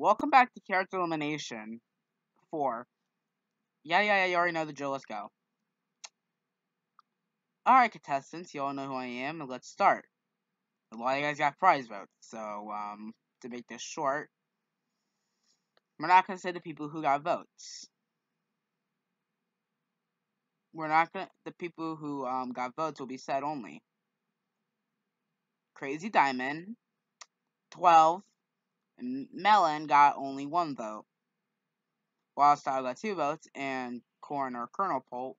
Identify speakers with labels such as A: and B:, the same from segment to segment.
A: Welcome back to Character Elimination 4. Yeah, yeah, yeah, you already know the drill. Let's go. Alright, contestants, you all know who I am, and let's start. A lot of you guys got prize votes, so, um, to make this short, we're not to say the people who got votes. We're not to, the people who, um, got votes will be said only. Crazy Diamond, 12, Melon got only one vote. Wildstyle got two votes, and Corn or Colonel Polt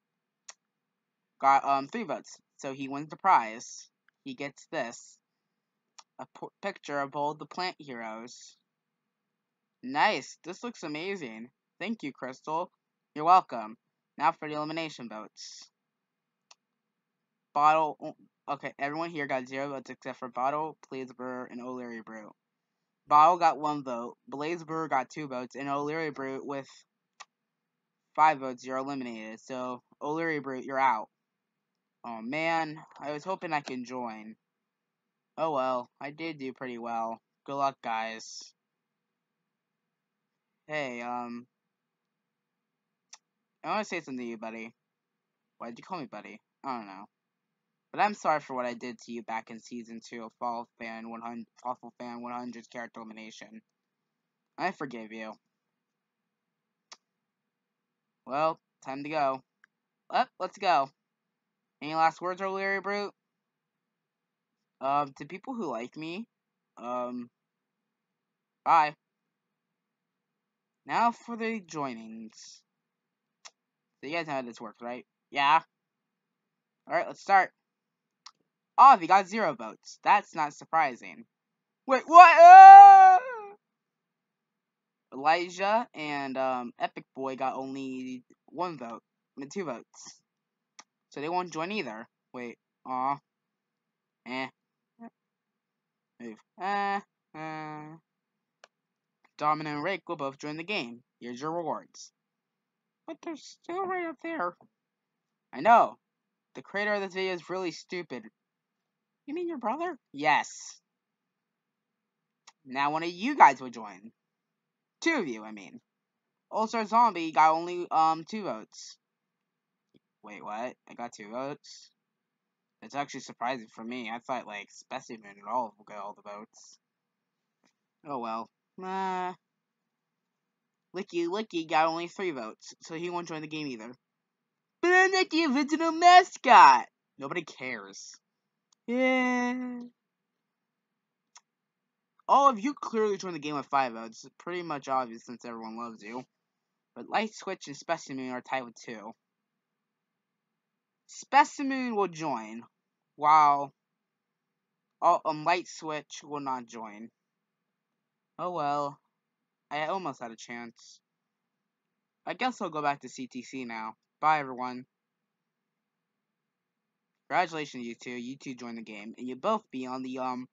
A: got um three votes. So he wins the prize. He gets this a picture of all the plant heroes. Nice. This looks amazing. Thank you, Crystal. You're welcome. Now for the elimination votes. Bottle. Okay, everyone here got zero votes except for Bottle, Blaze and O'Leary Brew. Bottle got one vote, Blaze got two votes, and O'Leary Brew with five votes, you're eliminated. So, O'Leary Brute, you're out. Oh man, I was hoping I can join. Oh well, I did do pretty well. Good luck, guys. Hey, um, I want to say something to you, buddy. Why'd you call me buddy? I don't know. But I'm sorry for what I did to you back in season two of Fall Fan 100, Awful Fan 100's character elimination. I forgive you. Well, time to go. Up, oh, let's go. Any last words, O'Leary Brute? Um, to people who like me, um, bye. Now for the joinings. So you guys know how this works, right? Yeah. Alright, let's start. Oh, he got zero votes. That's not surprising. Wait, what? Ah! Elijah and um, Epic Boy got only one vote. I mean, two votes. So they won't join either. Wait. Aw. Eh. Move. Eh. Eh. Dominant and Rake will both join the game. Here's your rewards. But they're still right up there. I know. The creator of this video is really stupid. You mean your brother? Yes. Now one of you guys will join. Two of you, I mean. All-Star Zombie got only, um, two votes. Wait, what? I got two votes? It's actually surprising for me. I thought, like, Specimen and all will get all the votes. Oh, well. Uh, Licky Licky got only three votes, so he won't join the game either. But I'm not the original mascot! Nobody cares. Yeah. All of you clearly joined the game with five votes. It's pretty much obvious since everyone loves you. But Light Switch and Specimen are tied with two. Specimen will join, while um, Light Switch will not join. Oh well. I almost had a chance. I guess I'll go back to CTC now. Bye, everyone. Congratulations, you two. You two join the game, and you both be on the um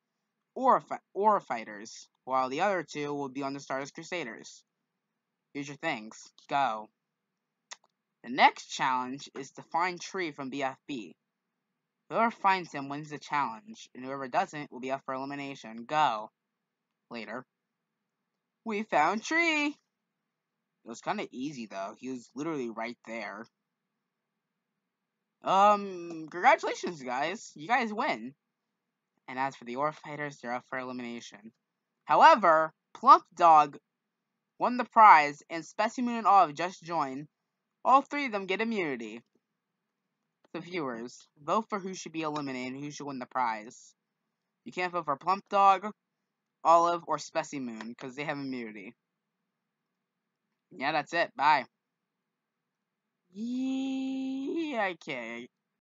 A: Aura, fi Aura Fighters, while the other two will be on the Stardust Crusaders. Here's your things. Go. The next challenge is to find Tree from BFB. Whoever finds him wins the challenge, and whoever doesn't will be up for elimination. Go. Later. We found Tree! It was kind of easy, though. He was literally right there. Um, congratulations, guys. You guys win. And as for the Aura Fighters, they're up for elimination. However, Plump Dog won the prize, and Specimen and Olive just joined. All three of them get immunity. The viewers, vote for who should be eliminated who should win the prize. You can't vote for Plump Dog, Olive, or Specimen, because they have immunity. Yeah, that's it. Bye. Yeah, okay.